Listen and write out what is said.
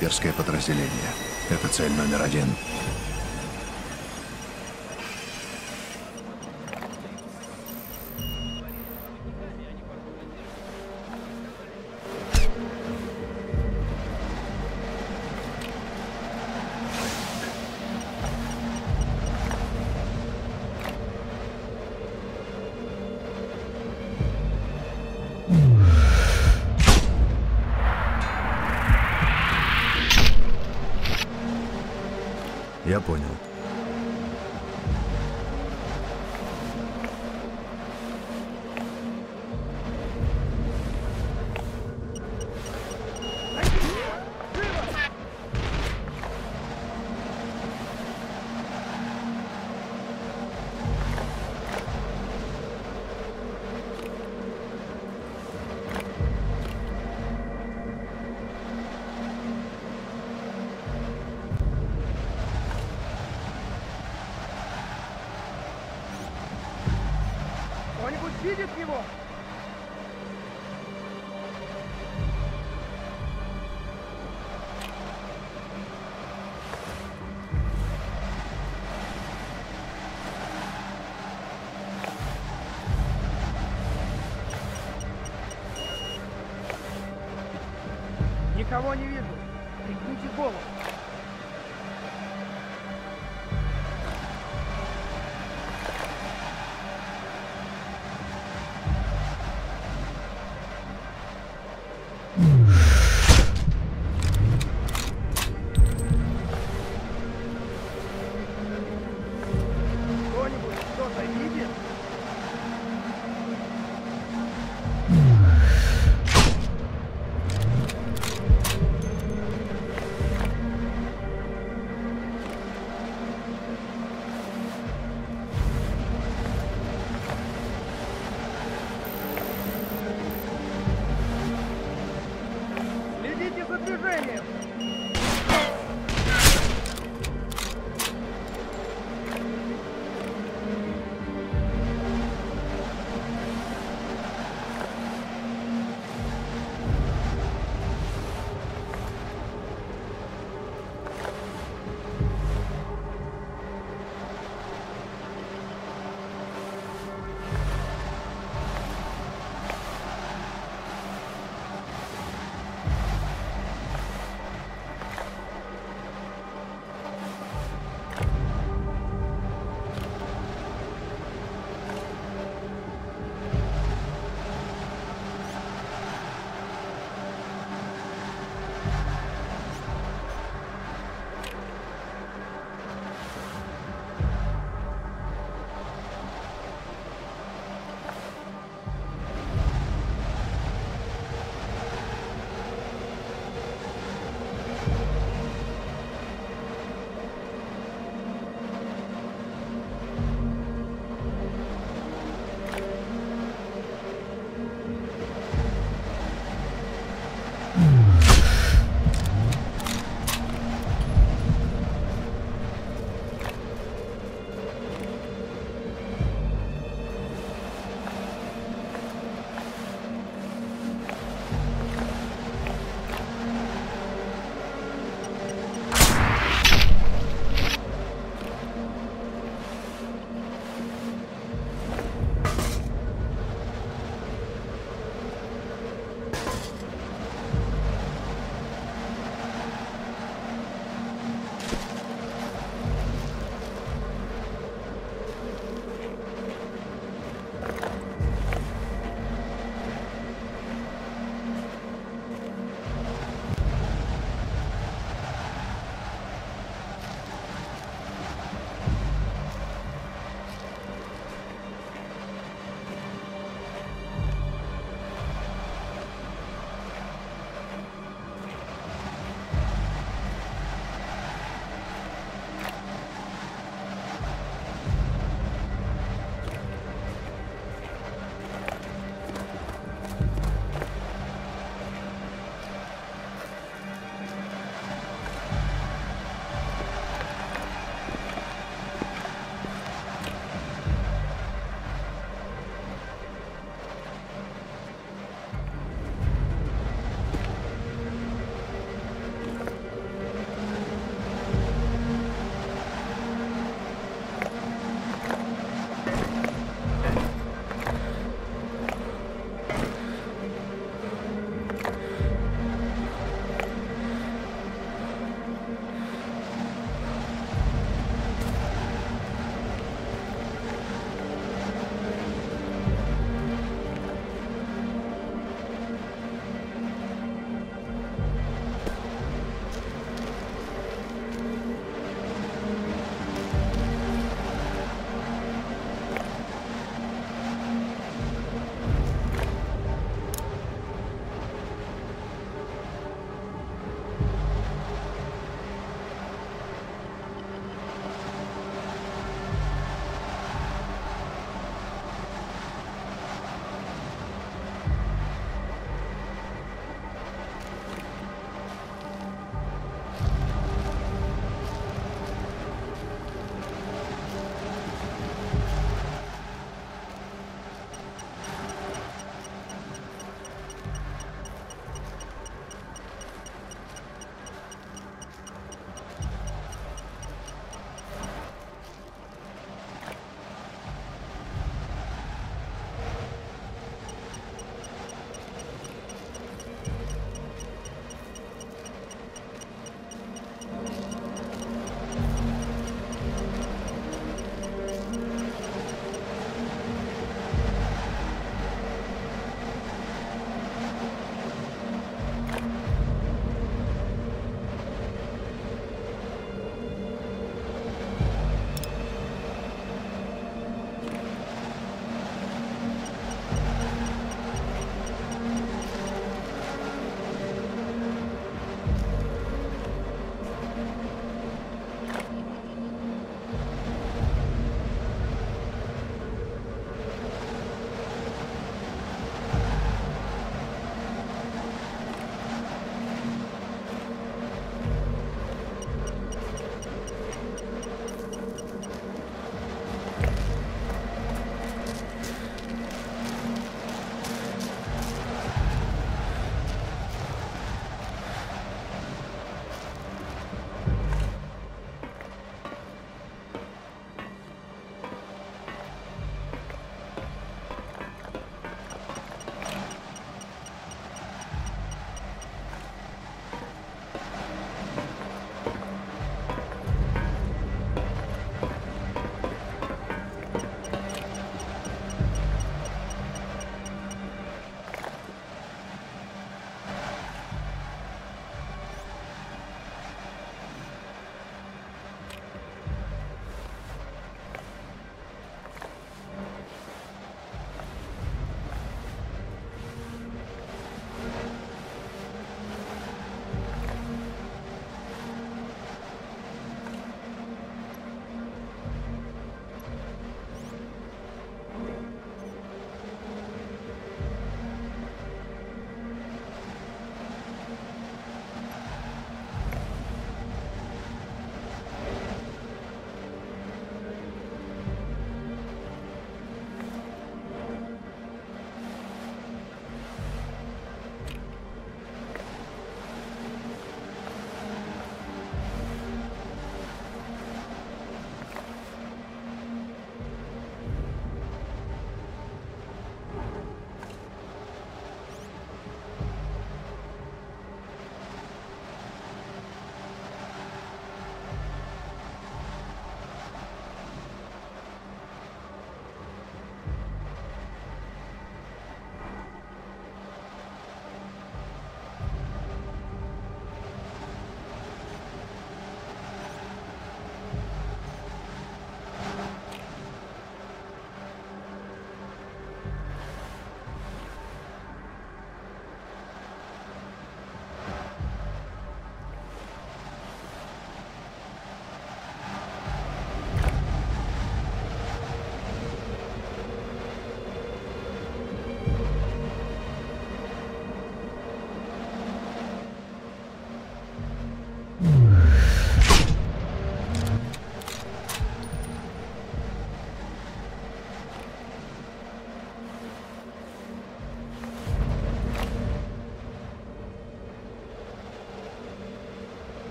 снайперское подразделение. Это цель номер один. I want you